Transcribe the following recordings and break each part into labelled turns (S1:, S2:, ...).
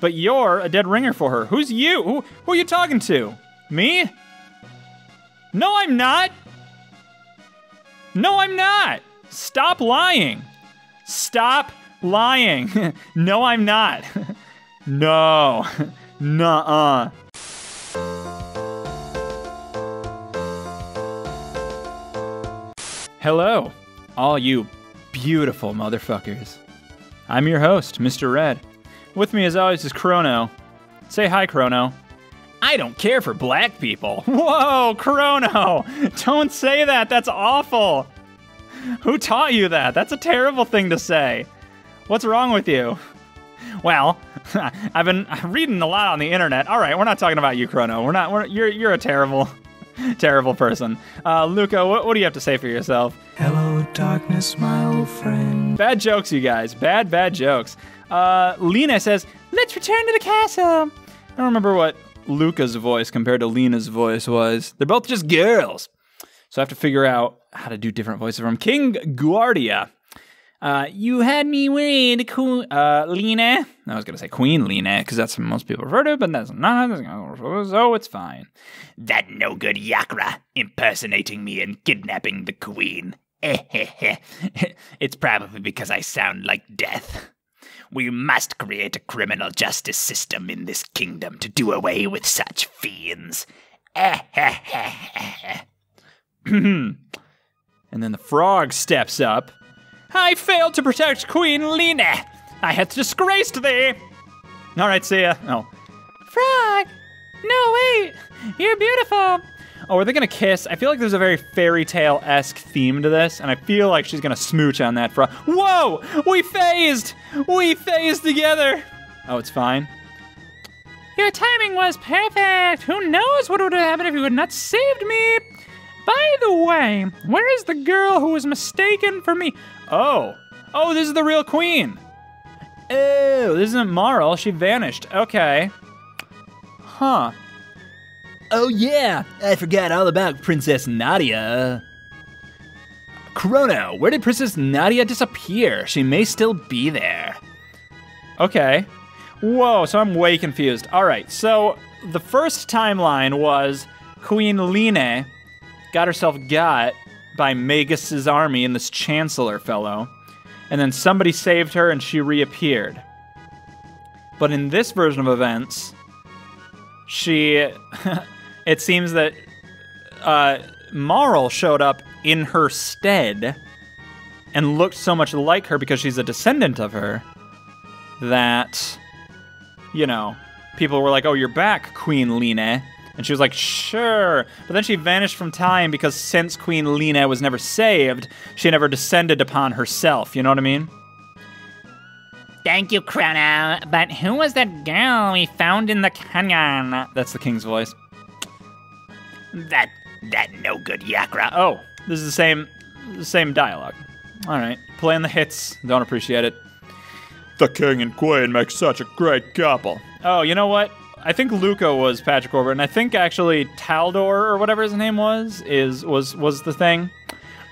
S1: but you're a dead ringer for her. Who's you? Who, who are you talking to? Me? No, I'm not. No, I'm not. Stop lying. Stop lying. no, I'm not. no. Nuh-uh. Hello, all you beautiful motherfuckers. I'm your host, Mr. Red. With me, as always, is Chrono. Say hi, Chrono. I don't care for black people. Whoa, Chrono! Don't say that. That's awful. Who taught you that? That's a terrible thing to say. What's wrong with you? Well, I've been reading a lot on the internet. All right, we're not talking about you, Chrono. We're not. We're, you're you're a terrible, terrible person. Uh, Lucca, what, what do you have to say for yourself?
S2: Hello, darkness, my old friend.
S1: Bad jokes, you guys. Bad, bad jokes. Uh, Leene says, "Let's return to the castle." I don't remember what Lucca's voice compared to Leene's voice was. They're both just girls, so I have to figure out how to do different voices from King Guardia. Uh, you had me worried, cool, uh, Leene. I was gonna say Queen Lena because that's what most people refer to, but that's not. So it's fine.
S3: That no good Yakra impersonating me and kidnapping the queen. it's probably because I sound like death. We must create a criminal justice system in this kingdom to do away with such fiends.
S1: and then the frog steps up. I failed to protect Queen Leene. I had disgraced thee. All right, see ya. Oh. Frog! No, wait! You're beautiful! Oh, are they gonna kiss? I feel like there's a very fairy tale esque theme to this, and I feel like she's gonna smooch on that frog. Whoa! We phased! We phased together! Oh, it's fine. Your timing was perfect! Who knows what would have happened if you had not saved me? By the way, where is the girl who was mistaken for me? Oh. Oh, this is the real queen. Oh, this isn't Marle. She vanished. Okay. Huh.
S4: Oh yeah, I forgot all about Princess Nadia. Chrono, where did Princess Nadia disappear? She may still be there.
S1: Okay. Whoa, so I'm way confused. All right, so the first timeline was Queen Line got herself got by Magus's army and this Chancellor fellow, and then somebody saved her and she reappeared. But in this version of events, she. it seems that uh, Marle showed up in her stead and looked so much like her because she's a descendant of her that, you know, people were like, oh, you're back, Queen Lina. And she was like, sure. But then she vanished from time because since Queen Lina was never saved, she never descended upon herself. You know what I mean?
S3: Thank you, Chrono. But who was that girl we found in the canyon?
S1: That's the king's voice.
S3: That that no good Yakra.
S1: Oh, this is the same the same dialogue. All right, playing the hits. Don't appreciate it. The king and queen make such a great couple. Oh, you know what? I think Lucca was Patrick Warburton. I think actually Taldor or whatever his name was is was was the thing.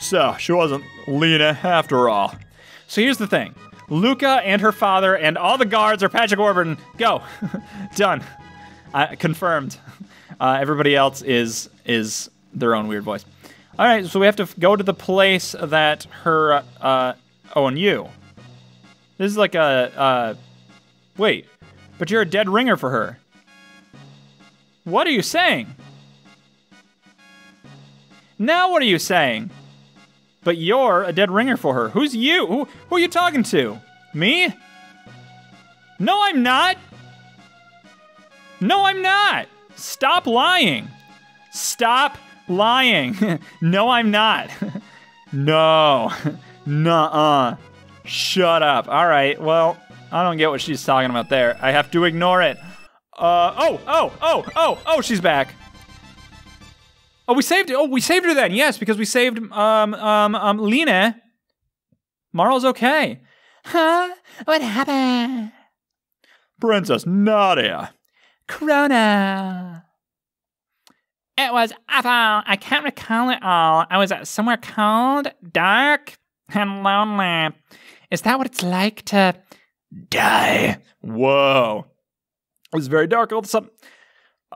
S1: So she wasn't Leene after all. So here's the thing: Lucca and her father and all the guards are Patrick Warburton. Go, done, uh, confirmed. Uh, everybody else is is their own weird voice. All right, so we have to go to the place that her. Uh, oh, and you. This is like a. Uh, wait, but you're a dead ringer for her. What are you saying? Now what are you saying? But you're a dead ringer for her. Who's you? Who, who are you talking to? Me? No, I'm not. No, I'm not. Stop lying. Stop lying. no, I'm not. no. Nuh-uh. Shut up. All right. Well, I don't get what she's talking about there. I have to ignore it. Uh, oh, oh, oh, oh, oh, she's back. Oh, we saved her. Oh, we saved her then. Yes, because we saved um um um Leene. Marle's okay.
S5: Huh? What happened?
S1: Princess Nadia.
S5: Corona. It was awful. I can't recall it all. I was at somewhere cold, dark, and lonely. Is that what it's like to die?
S1: Whoa. It was very dark all of a sudden.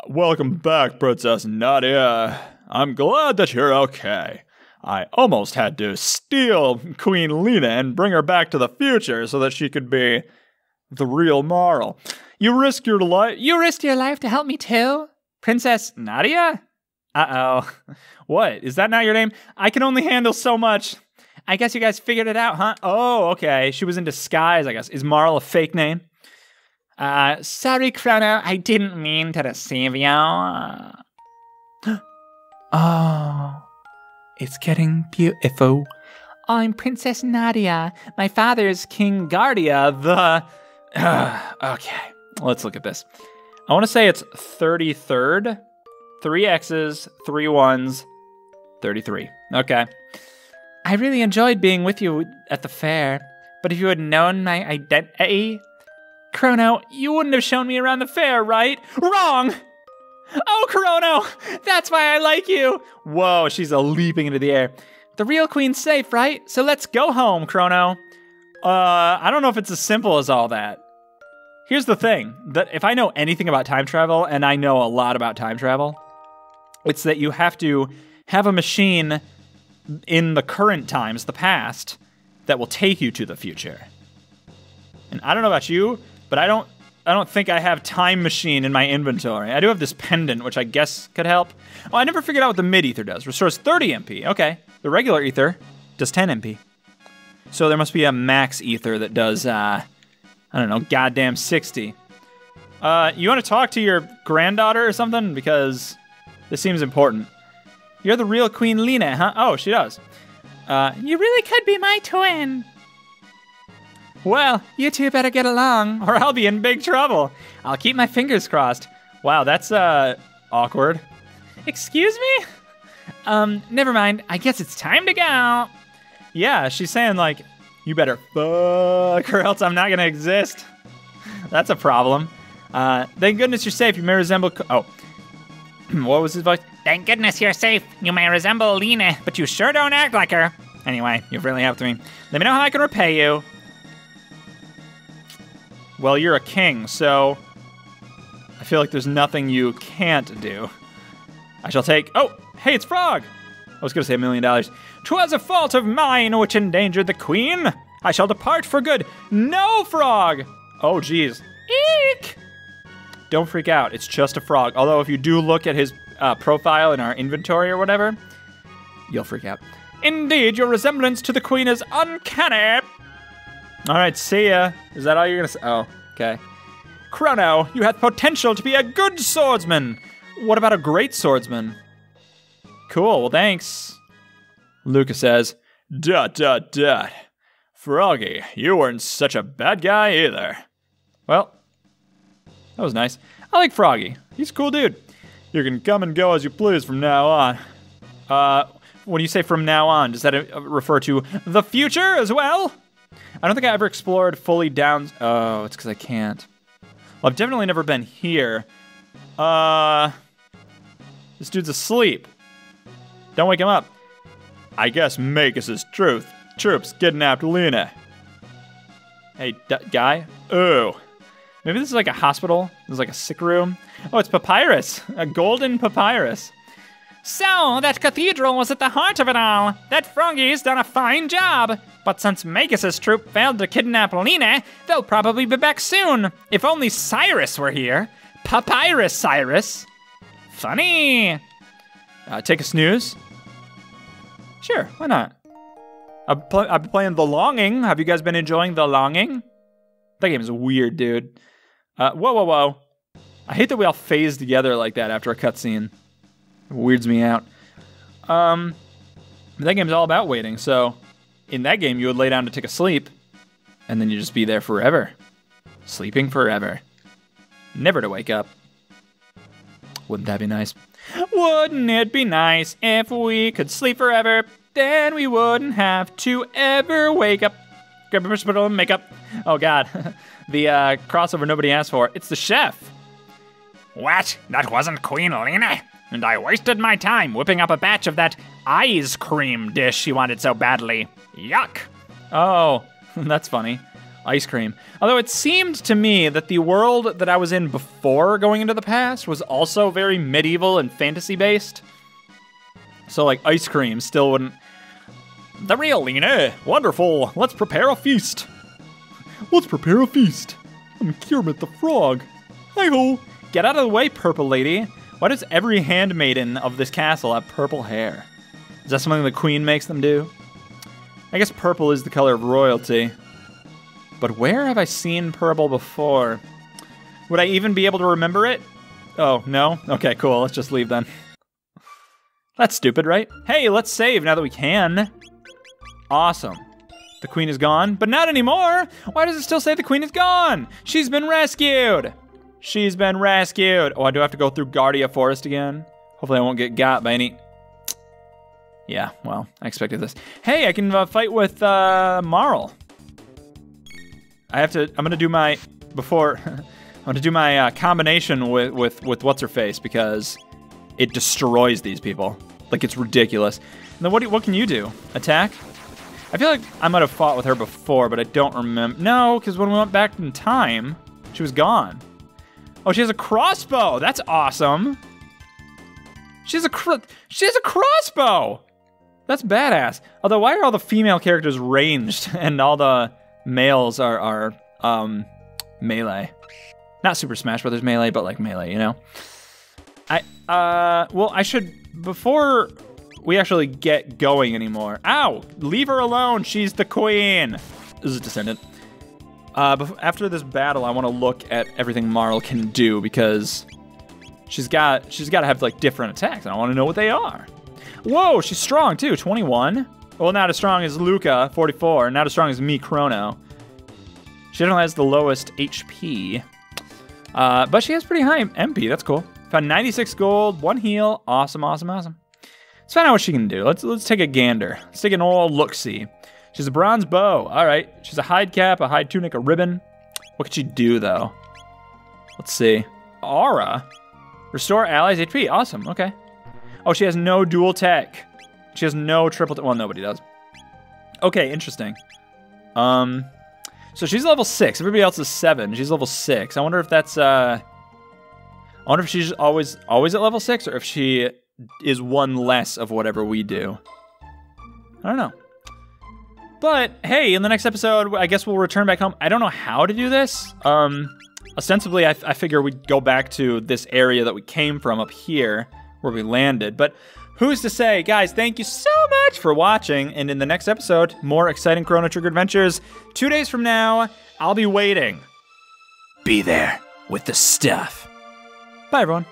S1: Welcome back, Princess Nadia. I'm glad that you're okay. I almost had to steal Queen Leene and bring her back to the future so that she could be the real Marle. You risked your life.
S5: You risked your life to help me too? Princess
S1: Nadia? Uh oh. What? Is that not your name? I can only handle so much. I guess you guys figured it out, huh? Oh, okay. She was in disguise, I guess. Is Marle a fake name?
S5: Uh, sorry, Chrono. I didn't mean to deceive you.
S1: oh, it's getting beautiful.
S5: I'm Princess Nadia. My father's King
S1: Guardia, the. Okay, let's look at this. I want to say it's 33rd. Three X's, three ones, 33. Okay.
S5: I really enjoyed being with you at the fair, but if you had known my identity,
S1: Chrono, you wouldn't have shown me around the fair, right? Wrong! Oh, Chrono! That's why I like you! Whoa, she's a leaping into the air. The real queen's safe, right? So let's go home, Chrono. Uh, I don't know if it's as simple as all that. Here's the thing that if I know anything about time travel, and I know a lot about time travel, it's that you have to have a machine in the current times, the past, that will take you to the future. And I don't know about you, but I don't I don't think I have time machine in my inventory. I do have this pendant, which I guess could help. Oh, I never figured out what the mid ether does. Restores 30 MP. Okay. The regular ether does 10 MP. So there must be a max ether that does uh I don't know, goddamn 60. Uh, you want to talk to your granddaughter or something? Because this seems important. You're the real Queen Leene, huh? Oh, she does.
S5: Uh, you really could be my twin. Well, you two better get along,
S1: or I'll be in big trouble. I'll keep my fingers crossed. Wow, that's, uh, awkward.
S5: Excuse me? Um, never mind. I guess it's time to go.
S1: Yeah, she's saying, like, you better fuck, or else I'm not gonna exist. That's a problem. Uh, thank goodness you're safe. You may resemble. oh, what was his voice?
S5: Thank goodness you're safe. You may resemble Leene, but you sure don't act like her.
S1: Anyway, you've really helped me. Let me know how I can repay you. Well, you're a king, so I feel like there's nothing you can't do. I shall take. Oh, hey, it's Frog. I was gonna say a million dollars. Twas a fault of mine which endangered the queen. I shall depart for good. No, Frog. Oh, geez. Eek. Don't freak out. It's just a frog. Although, if you do look at his uh, profile in our inventory or whatever, you'll freak out. Indeed, your resemblance to the queen is uncanny. All right, see ya. Is that all you're gonna say? Oh, okay. Chrono, you have potential to be a good swordsman. What about a great swordsman? Cool, well, thanks. Lucas says, Dot, dot, dot. Froggy, you weren't such a bad guy either. Well, that was nice. I like Froggy. He's a cool dude. You can come and go as you please from now on. Uh, when you say from now on, does that uh, refer to the future as well? I don't think I ever explored fully down. Oh, it's because I can't. Well, I've definitely never been here. Uh, this dude's asleep. Don't wake him up. I guess Magus's truth. Troops kidnapped Leene. Hey, guy. Ooh. Maybe this is like a hospital. This is like a sick room. Oh, it's papyrus. A golden papyrus.
S5: So, that cathedral was at the heart of it all. That Froggy's done a fine job. But since Magus's troop failed to kidnap Leene, they'll probably be back soon. If only Cyrus were here. Papyrus Cyrus. Funny.
S1: Uh, take a snooze. Sure, why not? I've, pl- I've been playing The Longing. Have you guys been enjoying The Longing? That game is weird, dude. Uh, whoa, whoa, whoa. I hate that we all phase together like that after a cutscene. It weirds me out. Um, that game's all about waiting. So, in that game, you would lay down to take a sleep, and then you'd just be there forever, sleeping forever, never to wake up. Wouldn't that be nice? Wouldn't it be nice if we could sleep forever? Then we wouldn't have to ever wake up. Grab a brush and makeup. Oh God, the uh, crossover nobody asked for. It's the chef.
S3: What? That wasn't Queen Leene? And I wasted my time whipping up a batch of that ice cream dish she wanted so badly. Yuck.
S1: Oh, that's funny. ice cream. Although it seemed to me that the world that I was in before going into the past was also very medieval and fantasy based. So like ice cream still wouldn't. The real Leene, wonderful. Let's prepare a feast. Let's prepare a feast. I'm Kermit the Frog. Hi ho. Get out of the way, purple lady. Why does every handmaiden of this castle have purple hair? Is that something the queen makes them do? I guess purple is the color of royalty. But where have I seen purple before? Would I even be able to remember it? Oh, no? Okay, cool. Let's just leave then. That's stupid, right? Hey, let's save now that we can. Awesome. The queen is gone, but not anymore. Why does it still say the queen is gone? She's been rescued. She's been rescued. Oh, I do have to go through Guardia Forest again. Hopefully I won't get got by any... Yeah, well, I expected this. Hey, I can uh, fight with uh, Marle. I have to, I'm gonna do my, before, I'm gonna do my uh, combination with, with, with What's-Her-Face because it destroys these people. Like, it's ridiculous. And then what, do, what can you do? Attack? I feel like I might have fought with her before, but I don't remember. No, because when we went back in time, she was gone. Oh, she has a crossbow. That's awesome. She has a cr- she has a crossbow. That's badass. Although, why are all the female characters ranged and all the males are are um melee? Not Super Smash Brothers melee, but like melee, you know. I uh well, I should before we actually get going anymore. Ow! Leave her alone. She's the queen. This is a descendant. Uh, after this battle, I want to look at everything Marle can do because she's got she's got to have like different attacks. and I want to know what they are. Whoa, she's strong too. 21. Well, not as strong as Lucca, 44. Not as strong as me, Chrono. She definitely has the lowest HP. Uh, but she has pretty high MP. That's cool. Found 96 gold, one heal. Awesome, awesome, awesome. Let's find out what she can do. Let's let's take a gander. Let's take an old look see. She's a bronze bow. All right. She's a hide cap, a hide tunic, a ribbon. What could she do though? Let's see. Aura. Restore allies HP. Awesome. Okay. Oh, she has no dual tech. She has no triple. Well, nobody does. Okay, interesting. Um, so she's level six. Everybody else is seven. She's level six. I wonder if that's uh. I wonder if she's always always at level six, or if she is one less of whatever we do. I don't know. But hey, in the next episode, I guess we'll return back home. I don't know how to do this. Um, ostensibly, I, I figure we'd go back to this area that we came from up here where we landed. But who's to say? Guys, thank you so much for watching. And in the next episode, more exciting Chrono Trigger adventures. Two days from now, I'll be waiting.
S3: Be there with the stuff.
S1: Bye, everyone.